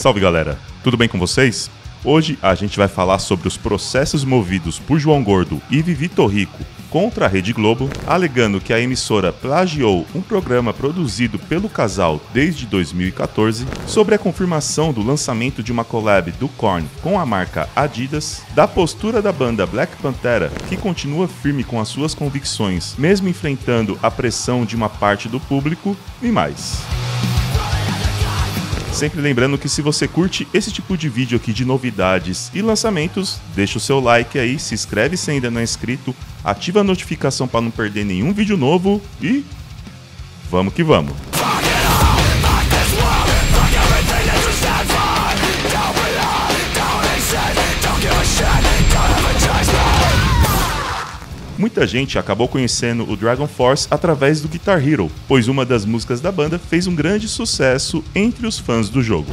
Salve galera, tudo bem com vocês? Hoje a gente vai falar sobre os processos movidos por João Gordo e Vivi Torrico contra a Rede Globo, alegando que a emissora plagiou um programa produzido pelo casal desde 2014, sobre a confirmação do lançamento de uma collab do Korn com a marca Adidas, da postura da banda Black Pantera, que continua firme com as suas convicções, mesmo enfrentando a pressão de uma parte do público, e mais. Sempre lembrando que se você curte esse tipo de vídeo aqui de novidades e lançamentos, deixa o seu like aí, se inscreve se ainda não é inscrito, ativa a notificação para não perder nenhum vídeo novo e vamos que vamos. Muita gente acabou conhecendo o Dragon Force através do Guitar Hero, pois uma das músicas da banda fez um grande sucesso entre os fãs do jogo.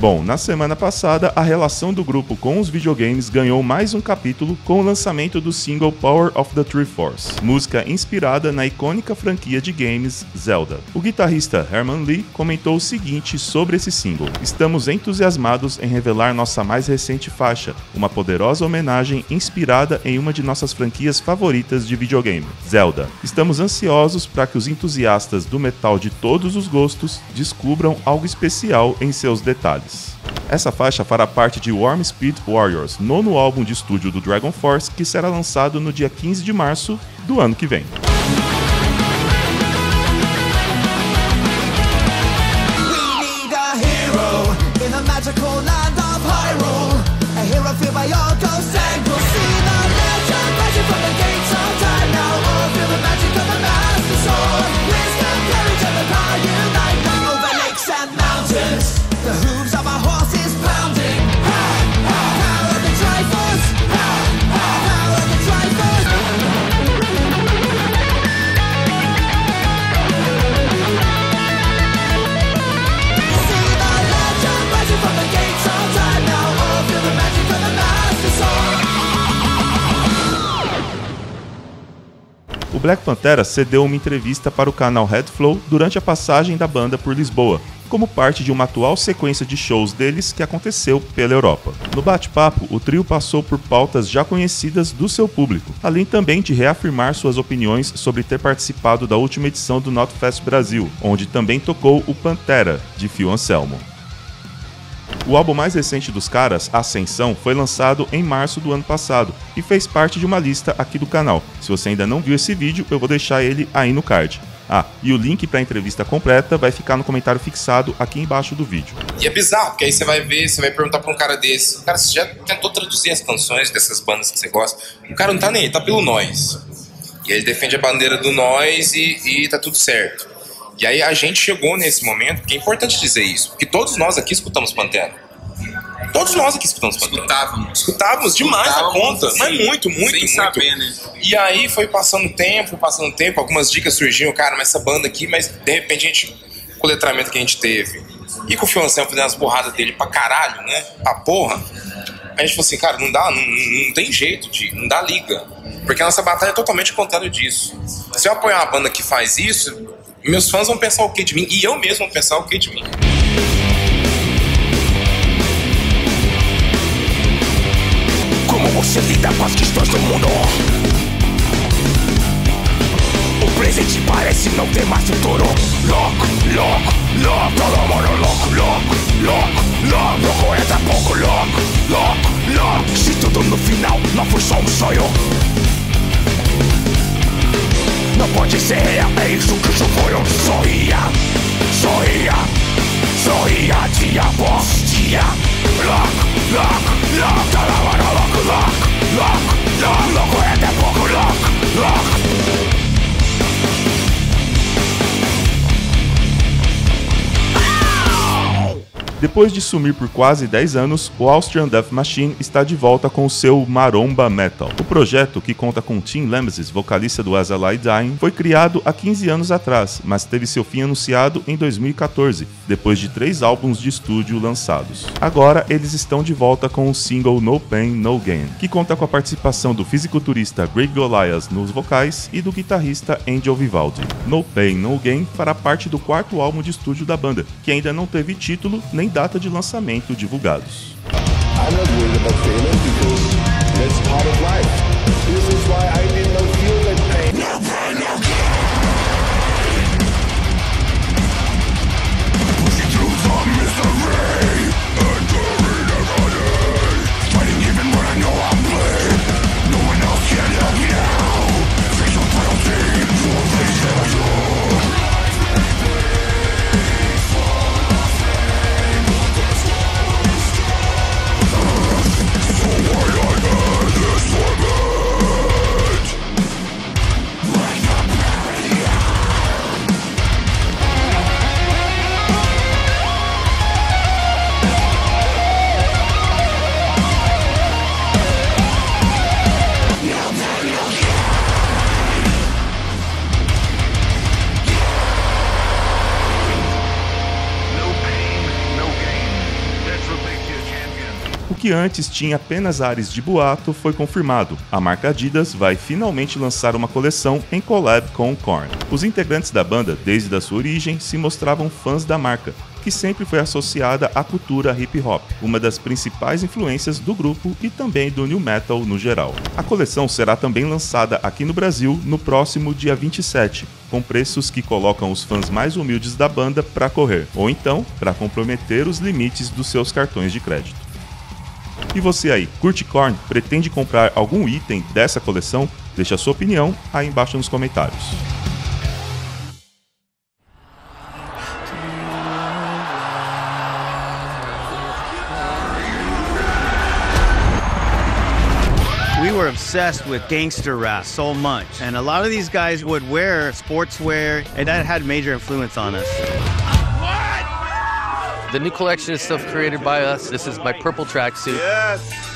Bom, na semana passada, a relação do grupo com os videogames ganhou mais um capítulo com o lançamento do single Power of the Tree Force, música inspirada na icônica franquia de games Zelda. O guitarrista Herman Lee comentou o seguinte sobre esse single: Estamos entusiasmados em revelar nossa mais recente faixa, uma poderosa homenagem inspirada em uma de nossas franquias favoritas de videogame, Zelda. Estamos ansiosos para que os entusiastas do metal de todos os gostos descubram algo especial em seus detalhes. Essa faixa fará parte de Warm Speed Warriors, nono álbum de estúdio do Dragon Force, que será lançado no dia 15 de março do ano que vem. Black Pantera cedeu uma entrevista para o canal Headflow durante a passagem da banda por Lisboa, como parte de uma atual sequência de shows deles que aconteceu pela Europa. No bate-papo, o trio passou por pautas já conhecidas do seu público, além também de reafirmar suas opiniões sobre ter participado da última edição do Notfest Brasil, onde também tocou o Pantera, de Phil Anselmo. O álbum mais recente dos caras, Ascensão, foi lançado em março do ano passado e fez parte de uma lista aqui do canal. Se você ainda não viu esse vídeo, eu vou deixar ele aí no card. Ah, e o link para a entrevista completa vai ficar no comentário fixado aqui embaixo do vídeo. E é bizarro, porque aí você vai ver, você vai perguntar para um cara desse, cara, você já tentou traduzir as canções dessas bandas que você gosta? O cara não tá nem aí, tá pelo nós. E ele defende a bandeira do nós e, e tá tudo certo. E aí a gente chegou nesse momento, que é importante dizer isso, porque todos nós aqui escutamos Pantera. Todos nós aqui escutamos Pantera. Escutávamos. Escutávamos demais Escutávamos, a conta, sim. mas muito, muito, Sem muito. saber, né? E aí foi passando tempo, passando tempo, algumas dicas surgiam, cara, mas essa banda aqui, mas de repente a gente, com o letramento que a gente teve, e com o Fio Anselmo fazendo as borradas dele pra caralho, né? Pra porra. A gente falou assim, cara, não dá, não, não, não tem jeito de, não dá liga. Porque a nossa batalha é totalmente contrário disso. Se eu apoiar uma banda que faz isso, meus fãs vão pensar o que de mim? E eu mesmo vou pensar o que de mim? Como você lida com as questões do mundo? O presente parece não ter mais futuro. Louco, louco, louco, todo mundo louco, louco, louco, louco. Louco é pouco louco, louco, louco. Se tudo no final não foi só um sonho. Não pode ser real, é isso que isso foi um sorria, sorria, sorria dia após dia. Louco, louco, louco, toda hora louco, louco, louco, louco, louco é até Depois de sumir por quase 10 anos, o Austrian Death Machine está de volta com seu Maromba Metal. O projeto, que conta com Tim Lemmesis, vocalista do As I Dying, foi criado há 15 anos atrás, mas teve seu fim anunciado em 2014, depois de três álbuns de estúdio lançados. Agora eles estão de volta com o single No Pain, No Gain, que conta com a participação do fisiculturista Greg Goliath nos vocais e do guitarrista Angel Vivaldi. No Pain, No Gain fará parte do quarto álbum de estúdio da banda, que ainda não teve título nem data de lançamento divulgados. I'm not que antes tinha apenas ares de boato foi confirmado. A marca Adidas vai finalmente lançar uma coleção em collab com o Korn. Os integrantes da banda, desde a sua origem, se mostravam fãs da marca, que sempre foi associada à cultura hip hop, uma das principais influências do grupo e também do new metal no geral. A coleção será também lançada aqui no Brasil no próximo dia 27, com preços que colocam os fãs mais humildes da banda para correr, ou então para comprometer os limites dos seus cartões de crédito. E você aí, curte Korn? Pretende comprar algum item dessa coleção? Deixe a sua opinião aí embaixo nos comentários. We were obsessed with gangster rap so much, and a lot of these guys would wear sportswear, and that had major influence on us. The new collection is stuff created by us. This is my purple tracksuit. Turn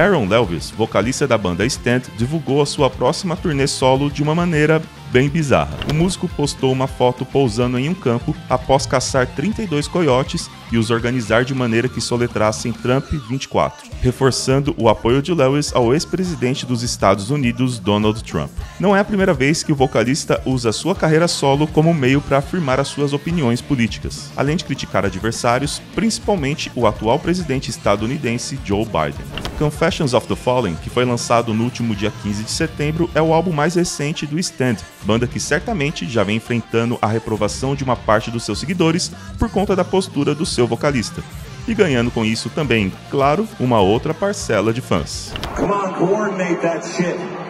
Aaron Lewis, vocalista da banda Stand, divulgou a sua próxima turnê solo de uma maneira bem bizarra. O músico postou uma foto pousando em um campo após caçar 32 coiotes e os organizar de maneira que soletrassem Trump 24, reforçando o apoio de Lewis ao ex-presidente dos Estados Unidos, Donald Trump. Não é a primeira vez que o vocalista usa sua carreira solo como meio para afirmar as suas opiniões políticas, além de criticar adversários, principalmente o atual presidente estadunidense Joe Biden. Confessions of the Fallen, que foi lançado no último dia 15 de setembro, é o álbum mais recente do Stand, banda que certamente já vem enfrentando a reprovação de uma parte dos seus seguidores por conta da postura do seu vocalista. E ganhando com isso também, claro, uma outra parcela de fãs. Come on, coordinate that shit.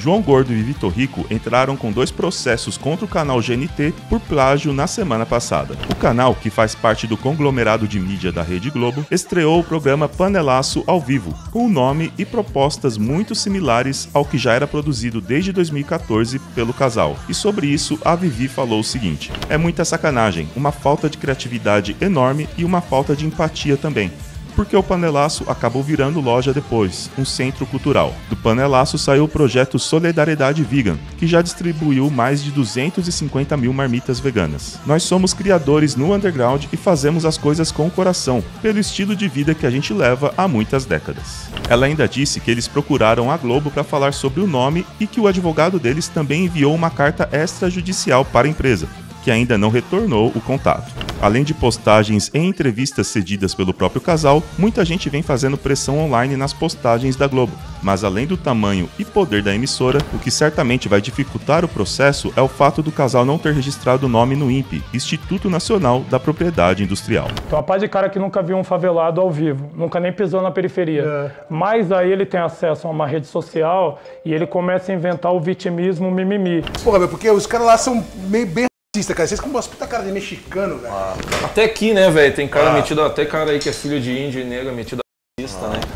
João Gordo e Vitor Rico entraram com dois processos contra o canal GNT por plágio na semana passada. O canal, que faz parte do conglomerado de mídia da Rede Globo, estreou o programa Panelaço ao vivo, com o nome e propostas muito similares ao que já era produzido desde 2014 pelo casal. E sobre isso, a Vivi falou o seguinte: É muita sacanagem, uma falta de criatividade enorme e uma falta de empatia também porque o Panelaço acabou virando loja depois, um centro cultural. Do Panelaço saiu o projeto Solidariedade Vegan, que já distribuiu mais de 250 mil marmitas veganas. Nós somos criadores no underground e fazemos as coisas com o coração, pelo estilo de vida que a gente leva há muitas décadas. Ela ainda disse que eles procuraram a Globo para falar sobre o nome e que o advogado deles também enviou uma carta extrajudicial para a empresa, que ainda não retornou o contato. Além de postagens e entrevistas cedidas pelo próprio casal, muita gente vem fazendo pressão online nas postagens da Globo. Mas além do tamanho e poder da emissora, o que certamente vai dificultar o processo é o fato do casal não ter registrado o nome no INPE, Instituto Nacional da Propriedade Industrial. Então, a paz de cara que nunca viu um favelado ao vivo, nunca nem pisou na periferia. É. Mas aí ele tem acesso a uma rede social e ele começa a inventar o vitimismo o mimimi. Porra, porque os caras lá são meio bem racista, cara. Vocês com uma puta cara de mexicano, velho. Ah, até aqui, né, velho? Tem cara ah. metido, até cara aí que é filho de índio e negro metido?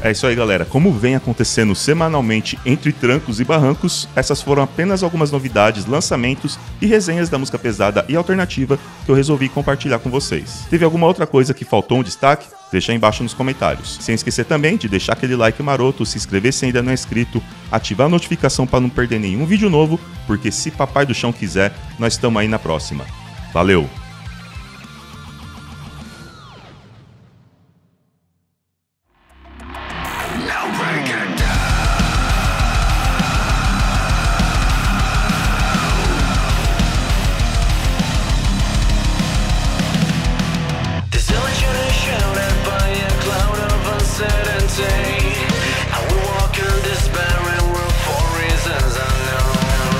É isso aí, galera. Como vem acontecendo semanalmente entre trancos e barrancos, essas foram apenas algumas novidades, lançamentos e resenhas da música pesada e alternativa que eu resolvi compartilhar com vocês. Teve alguma outra coisa que faltou um destaque? Deixa aí embaixo nos comentários. Sem esquecer também de deixar aquele like maroto, se inscrever se ainda não é inscrito, ativar a notificação para não perder nenhum vídeo novo, porque se papai do chão quiser, nós estamos aí na próxima. Valeu!